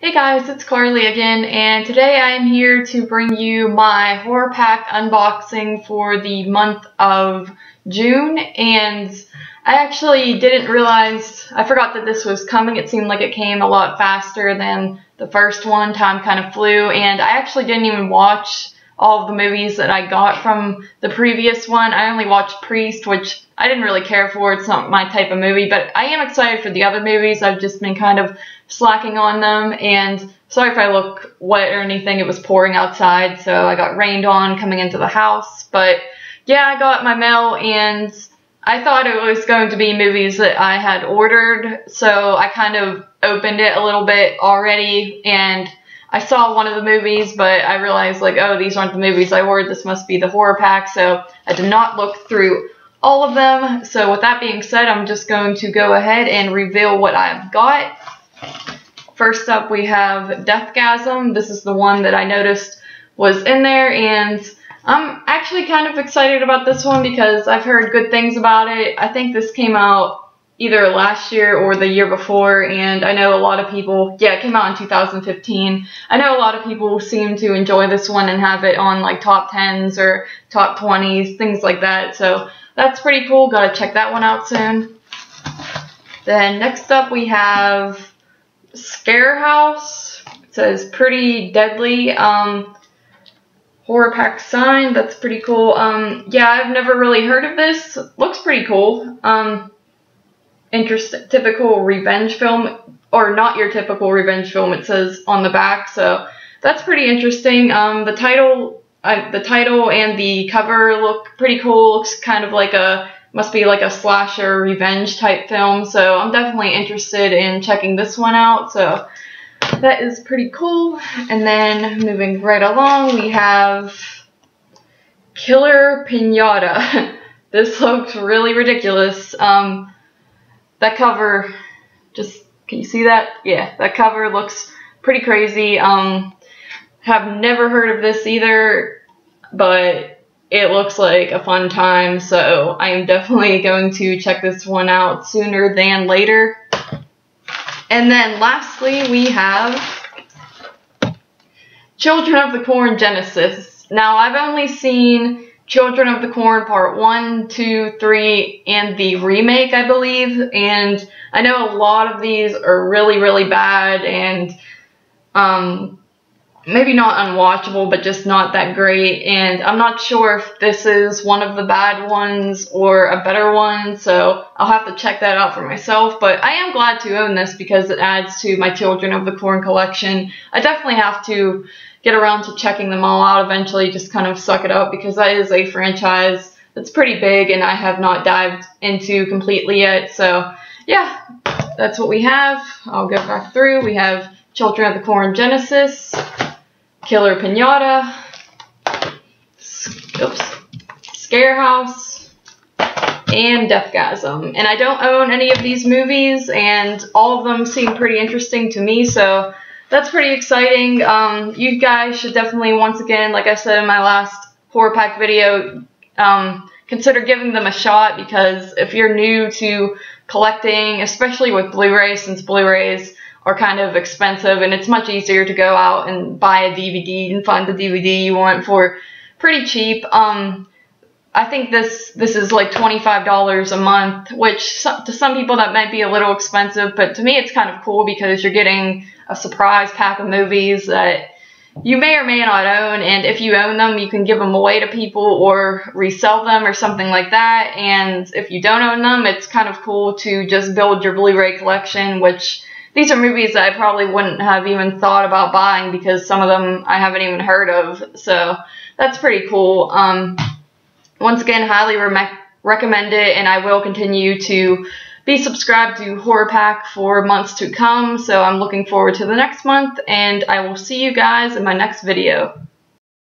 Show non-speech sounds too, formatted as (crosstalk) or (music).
Hey guys, it's Carly again, and today I am here to bring you my horror pack unboxing for the month of June, and I actually didn't realize, I forgot that this was coming. It seemed like it came a lot faster than the first one. Time kind of flew, and I actually didn't even watch all of the movies that I got from the previous one. I only watched Priest, which I didn't really care for. It's not my type of movie, but I am excited for the other movies. I've just been kind of slacking on them, and sorry if I look wet or anything. It was pouring outside, so I got rained on coming into the house. But yeah, I got my mail, and I thought it was going to be movies that I had ordered, so I kind of opened it a little bit already, and I saw one of the movies, but I realized like, oh, these aren't the movies I ordered. This must be the horror pack. So I did not look through all of them. So with that being said, I'm just going to go ahead and reveal what I've got. First up, we have Deathgasm. This is the one that I noticed was in there, and I'm actually kind of excited about this one because I've heard good things about it. I think this came out either last year or the year before, and I know a lot of people, yeah, it came out in 2015. I know a lot of people seem to enjoy this one and have it on like top 10s or top 20s, things like that. So that's pretty cool. Gotta check that one out soon. Then next up we have Scare House. It says pretty deadly. Um, horror pack sign. That's pretty cool. Um, yeah, I've never really heard of this. Looks pretty cool. Um, interest typical revenge film or not your typical revenge film it says on the back so that's pretty interesting. Um, the title uh, the title and the cover look pretty cool looks kind of like a must be like a slasher revenge type film so I'm definitely interested in checking this one out so that is pretty cool. And then moving right along we have Killer Pinata. (laughs) This looks really ridiculous. Um, that cover, just, can you see that? Yeah, that cover looks pretty crazy. Um, have never heard of this either, but it looks like a fun time, so I am definitely (laughs) going to check this one out sooner than later. And then lastly, we have Children of the Corn Genesis. Now, I've only seen Children of the Corn Part 1, 2, 3, and the remake, I believe. And I know a lot of these are really, really bad and um, maybe not unwatchable, but just not that great. And I'm not sure if this is one of the bad ones or a better one, so I'll have to check that out for myself. But I am glad to own this because it adds to my Children of the Corn collection. I definitely have to get around to checking them all out eventually, just kind of suck it up because that is a franchise that's pretty big and I have not dived into completely yet. So yeah, that's what we have. I'll go back through. We have Children of the Corn Genesis, Killer Pinata, oops, Scarehouse, and Deathgasm. And I don't own any of these movies, and all of them seem pretty interesting to me, so that's pretty exciting. Um, you guys should definitely, once again, like I said in my last horror pack video, um, consider giving them a shot because if you're new to collecting, especially with Blu-rays, since Blu-rays are kind of expensive and it's much easier to go out and buy a DVD and find the DVD you want for pretty cheap. Um, I think this this is like $25 a month, which to some people that might be a little expensive, but to me it's kind of cool because you're getting a surprise pack of movies that you may or may not own, and if you own them, you can give them away to people or resell them or something like that. And if you don't own them, it's kind of cool to just build your Blu-ray collection, which these are movies that I probably wouldn't have even thought about buying because some of them I haven't even heard of. So that's pretty cool. Um, once again, highly re recommend it, and I will continue to be subscribed to Horror Pack for months to come, so I'm looking forward to the next month, and I will see you guys in my next video.